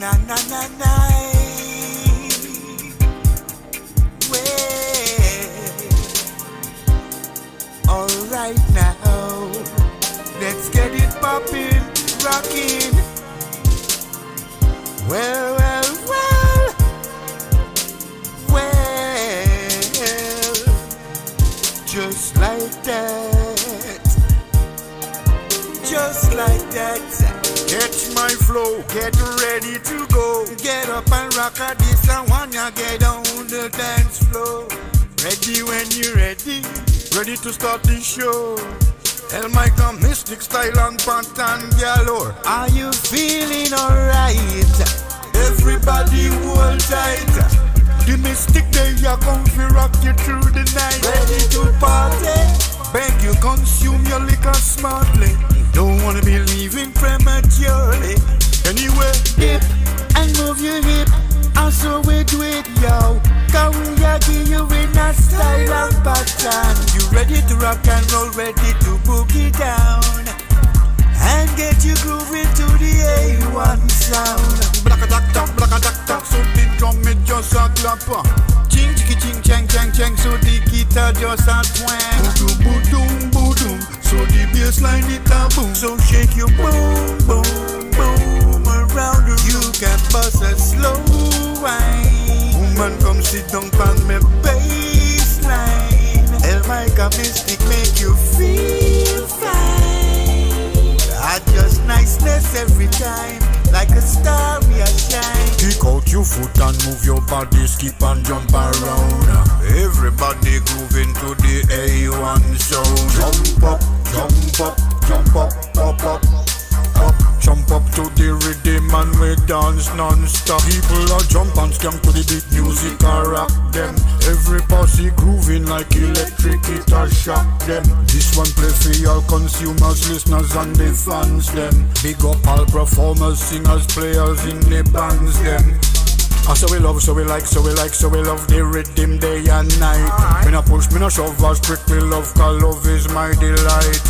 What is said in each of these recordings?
na na na na. Eh. Well, alright now, let's get it poppin', rockin'. Well, well, well, well, just like that, just like that. Catch my flow, get ready to go. Get up and rock a this and get on the dance floor. Ready when you're ready, ready to start the show. Elmicha Mystic style and pattern galore. Are you feeling alright? Everybody hold tight. The mystic they are come to rock you through the night. Ready to party? Beg you consume your liquor smartly. Don't wanna be leaving prematurely. Anyway, dip and move your hip. And so we do it, yo. Cause we are give you in a style and pattern. You ready to rock and roll, ready to boogie down. And get you grooving to the A1 sound. Black a duck duck, black a duck duck, so the drum it just a clap. Guitar just a twang. Boom boom boom so the bass line it a boom. So shake your boom boom boom around the You can bust a slow wine. Woman come sit down on me baseline. Body, skip and jump around. Everybody grooving to the A1 sound. Jump up, jump up, jump up, up, up, up. Jump up to the rhythm and we dance non-stop. People are jump and scam to the beat music and rock them. Every posse grooving like electric, it a shock them. This one play for all consumers, listeners and the fans them. Big up all performers, singers, players in the bands them. I so we love, so we like, so we like, so we love the rhythm day and night. Me no push, me no shove, or strict we love, cause love is my delight.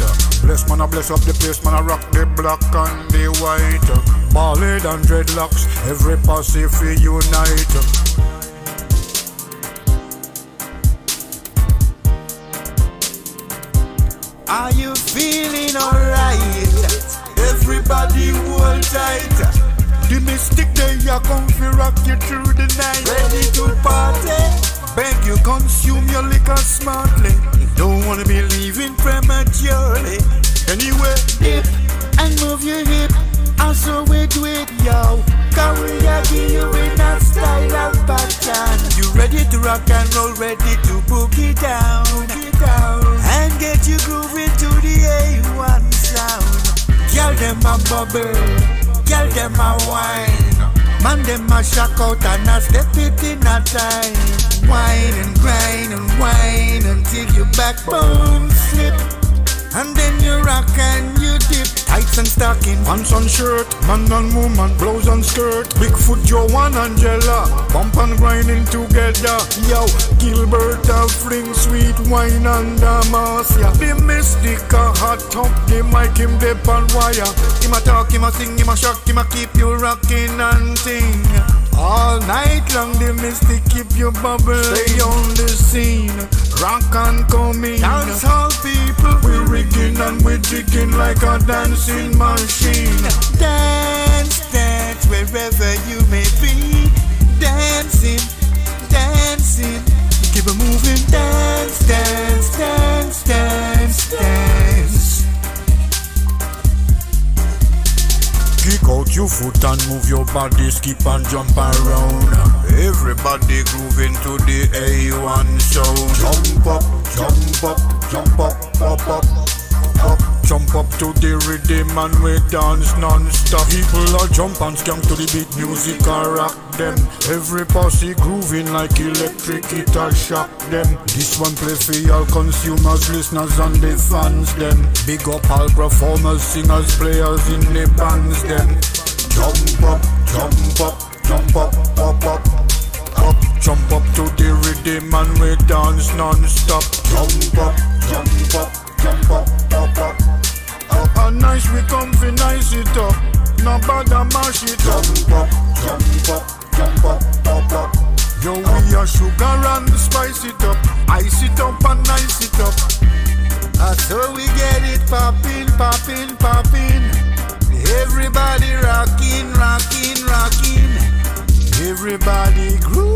Bless man, I bless up the place, man, I rock the black and the white. Ballad and dreadlocks, every posse fi unite. Are you feeling alright? Everybody hold tight. The mystic they are come to rock you through the night. Ready to party? Beg you consume your liquor smartly. Don't wanna be leaving prematurely. Anyway, dip and move your hip. And so we do it, yo. Are give you in a style and pattern. You ready to rock and roll, ready to boogie down. Boogie down. And get you grooving to the A1 sound. Girl, them a bubble. Girl, them a wine. Man, them a shock out and a step it in a time. Wine and grind and wine until your backbone slip. And then you rock and you dip. Tights and stockings. Pants and shirt, man and woman, blouse and skirt. Bigfoot Joe and Angela, bump and grinding together. Yo, Gilbert a fling sweet wine and Damasia. The mystic hot top, the mic him dip and wire. Him a talk, him a sing, him a shock, him a keep you rocking and sing. All night long, the mystic keep you bubble. Stay on the and move your body, skip and jump around. Everybody grooving to the A1 sound. Jump up, jump up, jump up, up, up, up. Jump up to the rhythm and we dance non-stop. People are jump and scam to the beat music and rock them. Every posse grooving like electric, it a shock them. This one play for all consumers, listeners and the fans them. Big up all performers, singers, players in the bands them. Jump up, jump up, jump up, up, up, up. Jump up to the rhythm and we dance non-stop. Jump up, jump up, jump up, up, up, up. And nice we come fi nice it up. No bother mash it up. Jump up, Jump up, jump up, up, up. Yo, we are sugar and spice it up, ice it up and ice it up. That's how we get it poppin', poppin', poppin'. Everybody rocking, rocking, rocking. Everybody grooving.